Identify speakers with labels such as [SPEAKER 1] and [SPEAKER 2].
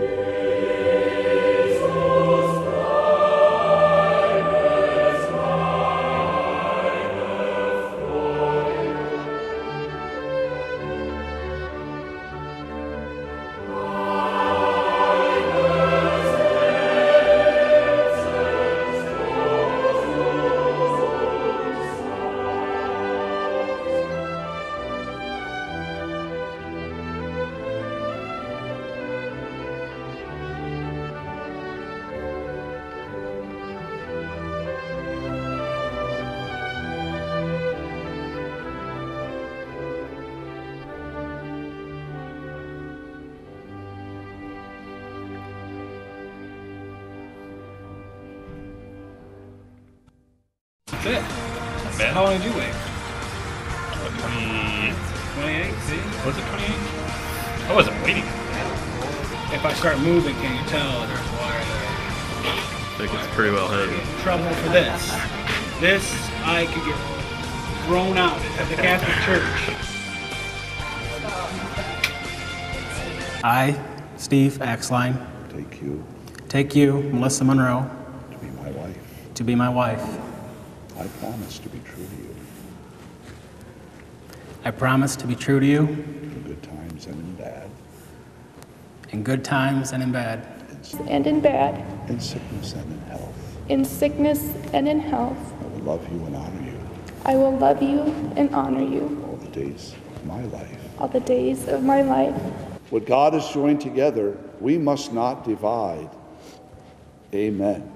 [SPEAKER 1] Amen. That's it.
[SPEAKER 2] Man.
[SPEAKER 1] How long did you wait?
[SPEAKER 2] 20,
[SPEAKER 1] 28, see?
[SPEAKER 2] was it 28? I wasn't waiting.
[SPEAKER 1] If I start moving, can you tell there's water there?
[SPEAKER 3] I think it's pretty well hidden.
[SPEAKER 1] Trouble for this. This, I could get thrown out of the Catholic Church. I, Steve Axline,
[SPEAKER 4] Take you
[SPEAKER 1] take you, Melissa Munro,
[SPEAKER 4] to be my wife.
[SPEAKER 1] to be my wife.
[SPEAKER 4] I promise to be true to you
[SPEAKER 1] I promise to be true to you
[SPEAKER 4] in good times and in bad,
[SPEAKER 1] in good times and in bad,
[SPEAKER 4] in,
[SPEAKER 5] and in bad,
[SPEAKER 4] in sickness and in health.
[SPEAKER 5] in sickness and in health.
[SPEAKER 4] I will love you and honor you
[SPEAKER 5] I will love you and honor you
[SPEAKER 4] all the days of my life.
[SPEAKER 5] all the days of my life.
[SPEAKER 4] What God has joined together, we must not divide. Amen.